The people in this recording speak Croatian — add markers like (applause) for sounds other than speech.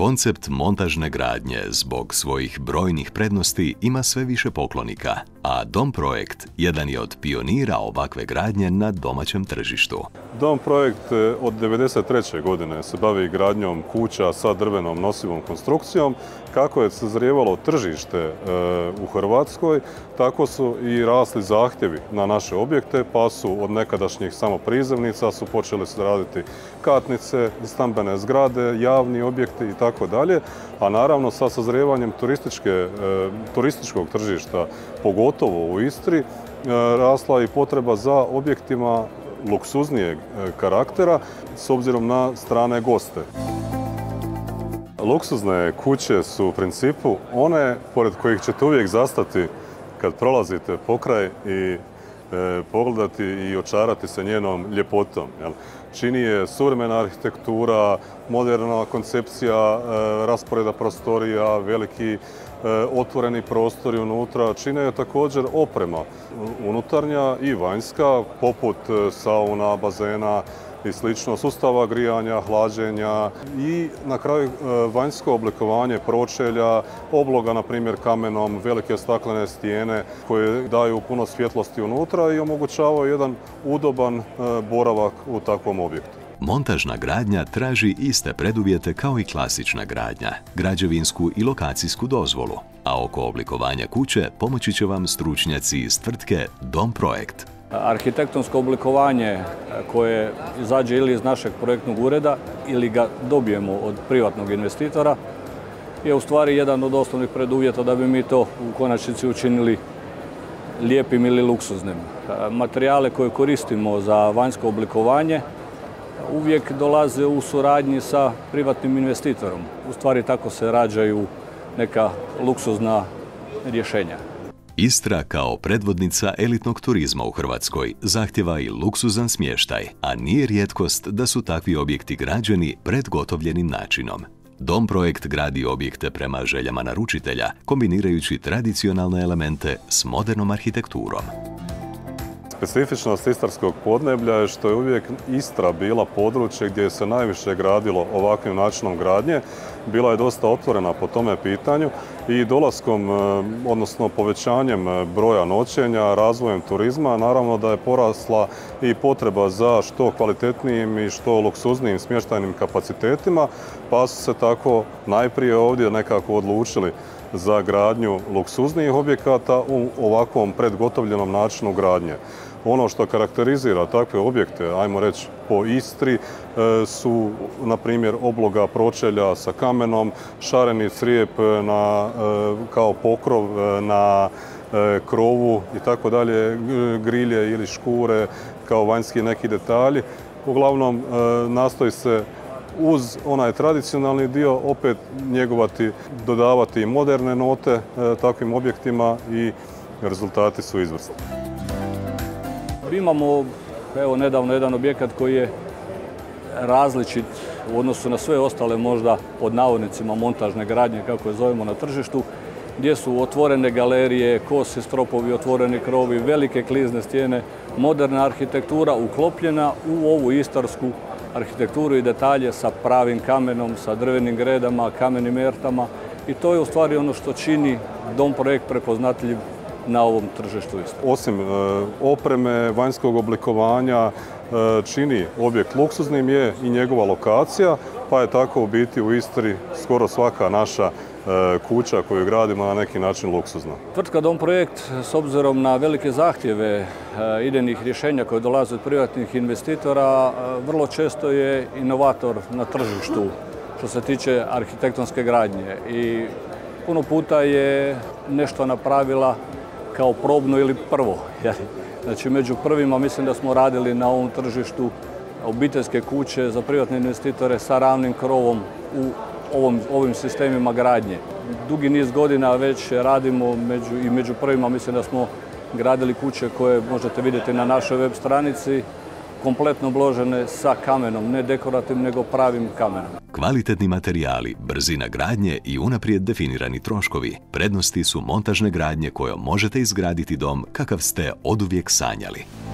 Koncept montažne gradnje zbog svojih brojnih prednosti ima sve više poklonika, a Dom Projekt jedan je od pionira ovakve gradnje na domaćem tržištu. Dom Projekt e, od 1993. godine se bavi gradnjom kuća sa drvenom nosivom konstrukcijom. Kako je sazrijevalo tržište e, u Hrvatskoj, tako su i rasli zahtjevi na naše objekte, pa su od nekadašnjih samo prizemnica su počeli se raditi katnice, stambene zgrade, javni objekti i dalje. A naravno sa sazrijevanjem e, turističkog tržišta, pogotovo u Istri, rasla i potreba za objektima luksuznijeg e, karaktera s obzirom na strane goste. Luksuzne kuće su u principu one pored kojih ćete uvijek zastati kad prolazite pokraj i e, pogledati i očarati se njenom ljepotom. Čini je suvremena arhitektura, moderna koncepcija e, rasporeda prostorija, veliki E, otvoreni prostori unutra, čine je također oprema unutarnja i vanjska, poput e, sauna, bazena i slično, sustava grijanja, hlađenja i na kraju e, vanjsko oblikovanje pročelja, obloga na primjer kamenom, velike staklene stijene koje daju puno svjetlosti unutra i omogućavaju jedan udoban boravak u takvom objektu. Montažna gradnja traži iste preduvjete kao i klasična gradnja, građevinsku i lokacijsku dozvolu, a oko oblikovanja kuće pomoći će vam stručnjaci iz tvrtke Dom Projekt. Arhitektonsko oblikovanje koje izađe ili iz našeg projektnog ureda ili ga dobijemo od privatnog investitora je u stvari jedan od osnovnih preduvjeta da bi mi to u konačnici učinili lijepim ili luksuznim. Materijale koje koristimo za vanjsko oblikovanje uvijek dolaze u suradnji sa privatnim investitorom. U stvari tako se rađaju neka luksuzna rješenja. Istra kao predvodnica elitnog turizma u Hrvatskoj zahtjeva i luksuzan smještaj, a nije rijetkost da su takvi objekti građeni predgotovljenim načinom. Dom projekt gradi objekte prema željama naručitelja, kombinirajući tradicionalne elemente s modernom arhitekturom. Specifičnost istarskog podneblja je što je uvijek Istra bila područje gdje se najviše gradilo ovakvim načinom gradnje. Bila je dosta otvorena po tome pitanju i dolaskom, e, odnosno povećanjem e, broja noćenja, razvojem turizma, naravno da je porasla i potreba za što kvalitetnijim i što luksuznijim smještajnim kapacitetima, pa su se tako najprije ovdje nekako odlučili za gradnju luksuznijih objekata u ovakvom predgotovljenom načinu gradnje. Ono što karakterizira takve objekte, ajmo reći po Istri, e, su na primjer obloga pročelja sa kamenom, šareni crijep na, e, kao pokrov e, na krovu i tako dalje, grilje ili škure kao vanjski neki detalji. Uglavnom nastoji se uz onaj tradicionalni dio opet njegovati, dodavati moderne note takvim objektima i rezultati su izvrsni. Imamo evo nedavno jedan objekat koji je različit u odnosu na sve ostale možda pod navodnicima montažne gradnje kako je zovemo na tržištu gdje su otvorene galerije, kosi stropovi, otvoreni krovi, velike klizne stijene, moderna arhitektura uklopljena u ovu istarsku arhitekturu i detalje sa pravim kamenom, sa drvenim gredama, kamenim ertama i to je u stvari ono što čini dom projekt prepoznatljiv na ovom tržištu isto. Osim e, opreme, vanjskog oblikovanja, e, čini objekt luksuznim je i njegova lokacija, pa je tako u biti u Istri skoro svaka naša e, kuća koju gradimo na neki način luksuzna. Tvrtka Dom Projekt s obzirom na velike zahtjeve idejnih rješenja koje dolaze od privatnih investitora vrlo često je inovator na tržištu što se tiče arhitektonske gradnje i puno puta je nešto napravila kao probno ili prvo. (laughs) Znači među prvima mislim da smo radili na ovom tržištu obiteljske kuće za privatne investitore sa ravnim krovom u ovim sistemima gradnje. Dugi niz godina već radimo i među prvima mislim da smo gradili kuće koje možete vidjeti na našoj web stranici kompletno obložene sa kamenom, ne dekorativnim nego pravim kamenom. Kvalitetni materijali, brzina gradnje i unaprijed definirani troškovi prednosti su montažne gradnje kojom možete izgraditi dom kakav ste oduvijek sanjali.